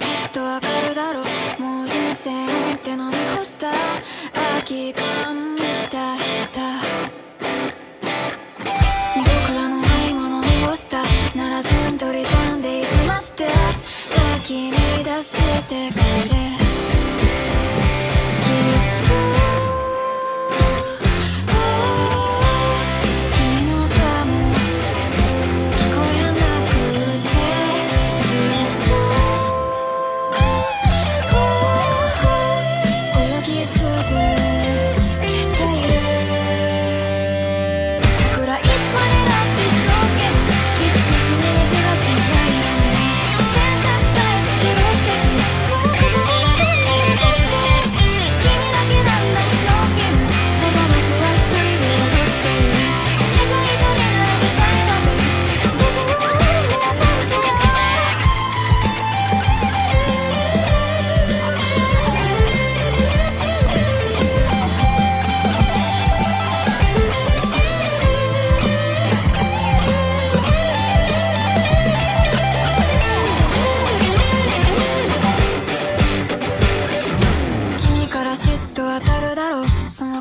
きっとわかるだろう。もう人生なんて飲み干した。空き缶みたいだ。僕らの愛も飲み干した。ならずんとりたんでいつまして。かき乱してくれ。シッと当たるだろうその